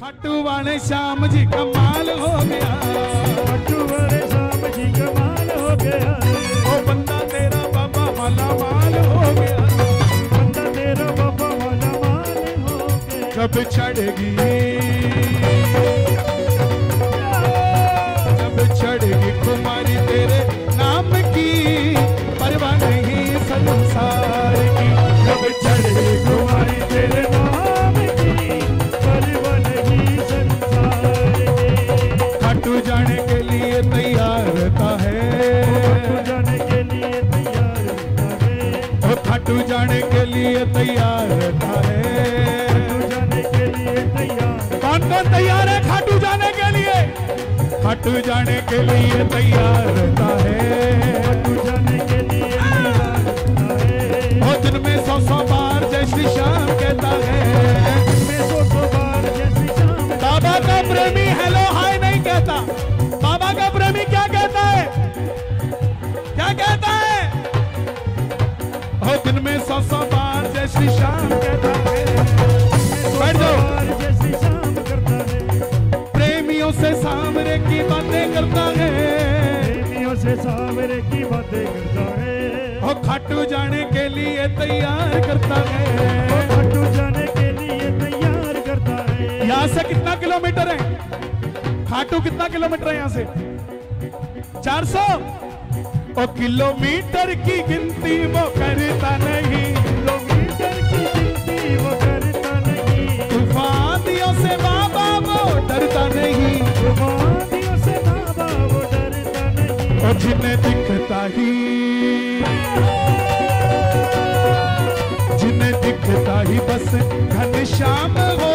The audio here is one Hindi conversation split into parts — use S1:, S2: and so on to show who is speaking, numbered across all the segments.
S1: खाटू वाले श्याम जी कमाल हो गया।
S2: खट्टू वाले श्याम जी कमाल हो गया।
S1: ओ बंदा तेरा बाबा माला माल हो गया।
S2: बंदा तेरा बाबा माला माल हो गया।
S1: जब चढ़ेगी खाटू जाने के लिए तैयार रहता है।
S2: सावरे की बातें करता है।
S1: वो खाटू जाने के लिए तैयार करता है।
S2: खाटू जाने के लिए तैयार करता है।
S1: यहाँ से कितना किलोमीटर है? खाटू कितना किलोमीटर है यहाँ से? 400 ओ किलोमीटर की गिनती वो करता नहीं।
S2: किलोमीटर की गिनती वो करता नहीं।
S1: तूफानियों से बाबा वो डरता नहीं।
S2: नहीं
S1: जिन्हें दिखता ही। जिन्हें दिखता ही बस घनश्याम हो,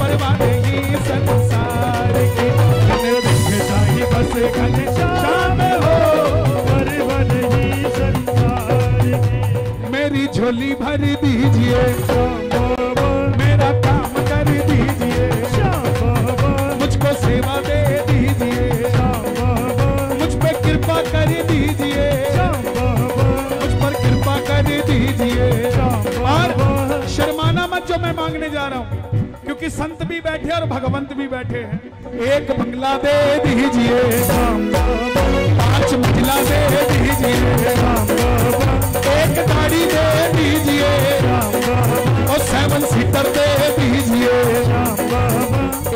S1: परवाह नहीं संसार की। जिन्हें दिखता ही बस घन घनश्याम हो,
S2: परवाह नहीं संसार
S1: मेरी झोली भर दीजिए। संत भी बैठे और भगवंत भी बैठे हैं। एक बंगला दे दीजिए पाँच मंजिला दे दीजिए एक गाड़ी दे दीजिए और सेवन सीटर दे दीजिए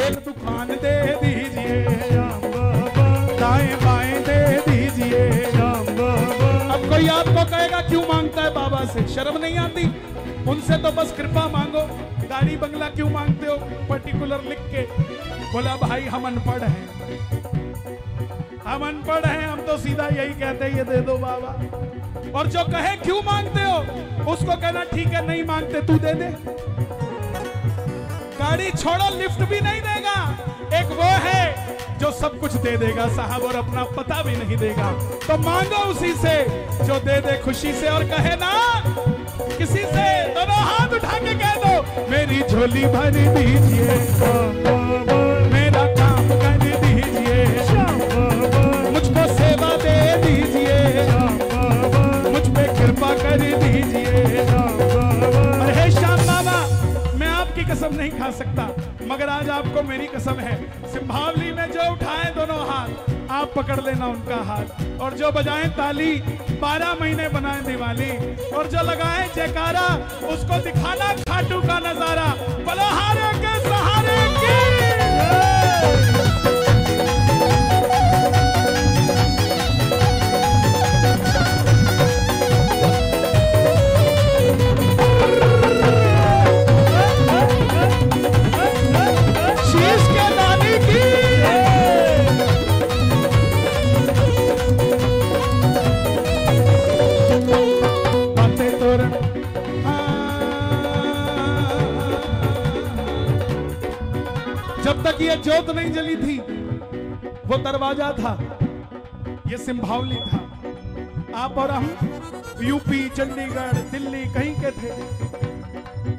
S1: एक दुकान दे दीजिए दाएँ बाएँ दे दीजिए अब कोई आपको कहेगा, क्यों माँगता है बाबा से? शर्म नहीं आती। उनसे तो बस कृपा मांगो। गाड़ी बंगला क्यों मांगते हो? पर्टिकुलर लिख के। बोला, भाई, हम अनपढ़ हैं। हम अनपढ़ हैं, हम तो सीधा यही कहते हैं, ये दे दो बाबा। और जो कहे, क्यों मांगते हो? उसको कहना, ठीक है, नहीं मांगते, तू दे दे। गाड़ी छोड़ो, लिफ्ट भी नहीं देगा। एक वो है जो सब कुछ दे देगा, साहब, और अपना पता भी नहीं देगा। तो मांगो उसी से, जो दे दे खुशी से, और कहे ना, किसी से, दोनों हाथ उठा के कह मेरी झोली भर दीजिए। मेरा काम कर दीजिए। मुझको सेवा दे दीजिए। मुझ कृपा कर दीजिए। आपकी कसम नहीं खा सकता, मगर आज आपको मेरी कसम है। सिंभावली में जो उठाए दोनों हाथ, आप पकड़ लेना उनका हाथ। और जो बजाएँ ताली बारह महीने बनाए दिवाली और जो लगाए जयकारा, उसको दिखाना खाटू का नज़ारा। बलोहारे के जब तक ये जोत नहीं जली थी, वो दरवाज़ा था, ये सिंभावली था। आप और हम, यूपी, चंडीगढ़, दिल्ली कहीं के थे।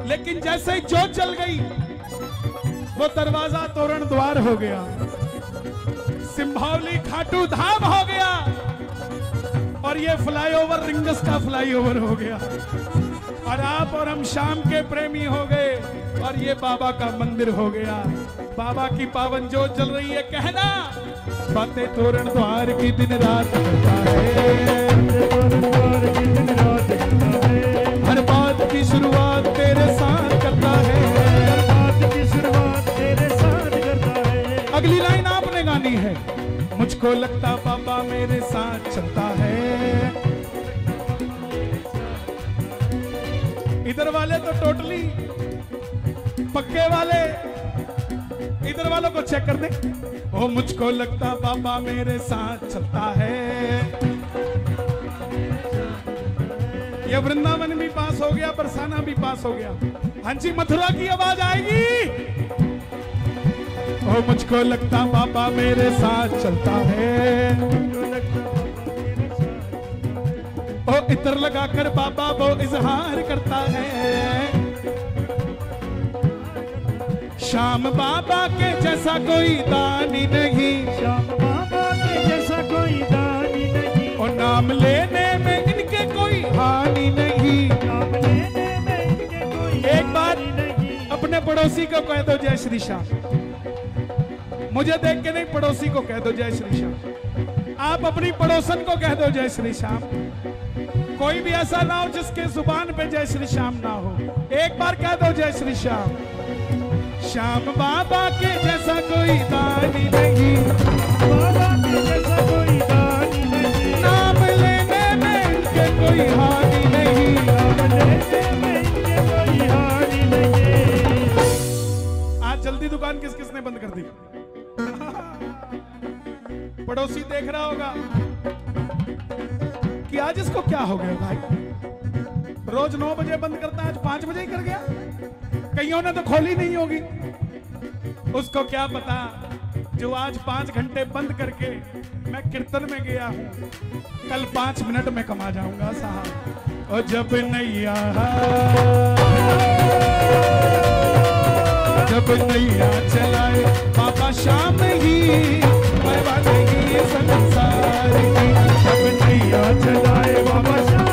S1: लेकिन जैसे ही जोत जल गई, वो दरवाज़ा तोरण द्वार हो गया। सिंभावली खाटू धाम हो गया। और ये फ्लाईओवर रिंगस का फ्लाईओवर हो गया। और आप और हम शाम के प्रेमी हो गए और ये बाबा का मंदिर हो गया। बाबा की पावन जोत जल रही है, कहना। बातें तोरण द्वार की दिन रात हर बात की शुरुआत तेरे साथ करता है।
S2: हर बात की शुरुआत तेरे साथ करता है।
S1: अगली लाइन आपने गानी है। मुझको लगता बाबा मेरे साथ चलता है। इधर वाले तो टोटली पक्के वाले। इधर वालों को चेक कर दे ओ, मुझको लगता बाबा मेरे साथ चलता है। ये वृंदावन भी पास हो गया, बरसाना भी पास हो गया। हाँ जी, मथुरा की आवाज़ आएगी। ओ, मुझको लगता बाबा मेरे साथ चलता है। इतर लगाकर बाबा वो इजहार करता है। शाम बाबा के जैसा कोई दानी नहीं।
S2: श्याम बाबा के जैसा कोई दानी नहीं।
S1: और नाम लेने में इनके कोई हानि नहीं।
S2: नाम लेने में इनके कोई
S1: एक बार अपने पड़ोसी को कह दो जय श्री श्याम। मुझे देख के नहीं पड़ोसी को कह दो जय श्री श्याम। आप अपनी पड़ोसन को कह दो जय श्री श्याम। कोई भी ऐसा ना हो जिसके ज़ुबान पे जय श्री श्याम ना हो। एक बार कह दो जय श्री श्याम। श्याम बाबा के जैसा कोई दानी नहीं।
S2: बाबा के जैसा कोई दानी नहीं।
S1: नाम लेने में इनके कोई हानि नहीं।
S2: नाम लेने में इनके कोई हानि नहीं।
S1: आज जल्दी दुकान किस किसने बंद कर दी? पड़ोसी देख रहा होगा। आज इसको क्या हो गया भाई? रोज नौ बजे बंद करता है, आज पाँच बजे ही कर गया। कईयों ने तो खोली नहीं होगी। उसको क्या पता, जो आज पाँच घंटे बंद करके मैं कीर्तन में गया हूँ, कल पाँच मिनट में कमा जाऊँगा, साहब। और जब नैया जब नैया चलाए, बाबा शाम ही चलाए बाबा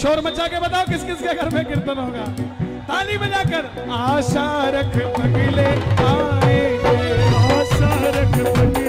S1: शोर मचा के बताओ किस किस के घर में कीर्तन होगा। ताली बजाकर, आशा रख पगले आए आशा रख वो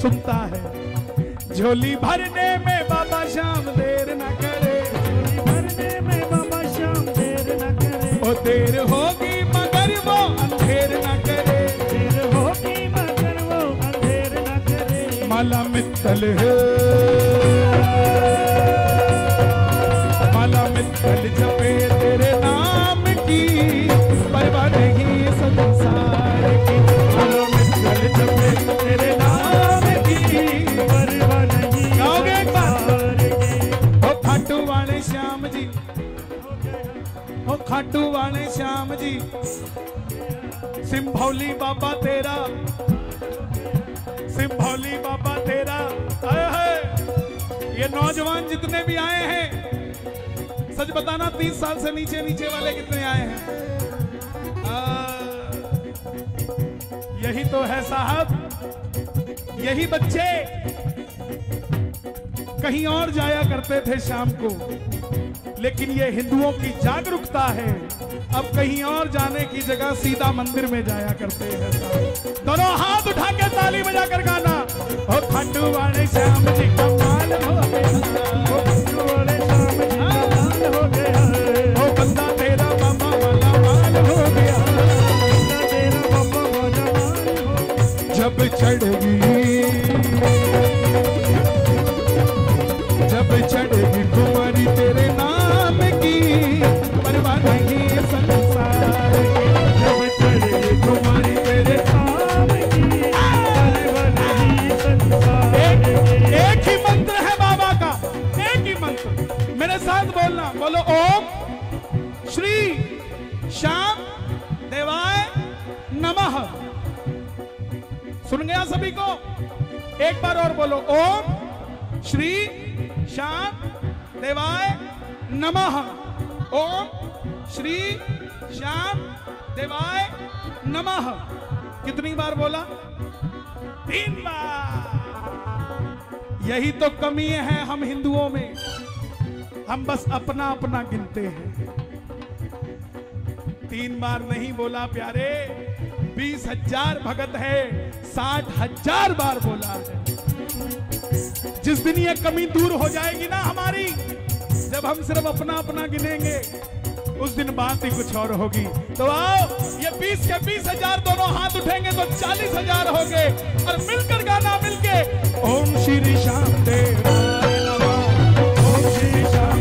S1: सुनता है। झोली भरने में बाबा शाम देर न करे।
S2: झोली भरने में बाबा शाम देर न करे।
S1: ओ देर होगी मगर वो अंधेर न करे।
S2: देर होगी मगर वो अंधेर न करे।
S1: माला मित्तल है। माला मित्तल जपे जी। सिंभौली बाबा तेरा। सिंभौली बाबा तेरा। आए है ये नौजवान जितने भी आए हैं, सच बताना तीस साल से नीचे नीचे वाले कितने आए हैं? यही तो है साहब। यही बच्चे कहीं और जाया करते थे शाम को। लेकिन ये हिंदुओं की जागरूकता है। अब कहीं और जाने की जगह सीधा मंदिर में जाया करते हैं। दोनों हाथ उठा के ताली बजा कर गाना। और खंडू वाले श्याम जी, कमाल हो नमः। ओम श्री श्याम देवाय नमः। कितनी बार बोला? तीन बार। यही तो कमी है हम हिंदुओं में। हम बस अपना अपना गिनते हैं। तीन बार नहीं बोला प्यारे। बीस हज़ार भगत है, साठ हज़ार बार बोला है। जिस दिन ये कमी दूर हो जाएगी ना हमारी जब हम सिर्फ़ अपना अपना गिनेंगे, उस दिन बात ही कुछ और होगी। तो आओ, ये बीस के बीस हज़ार दोनों हाथ उठेंगे तो चालीस हज़ार हो गए। और मिलकर गाना मिलके, ओम श्री शाम ओम श्री शाम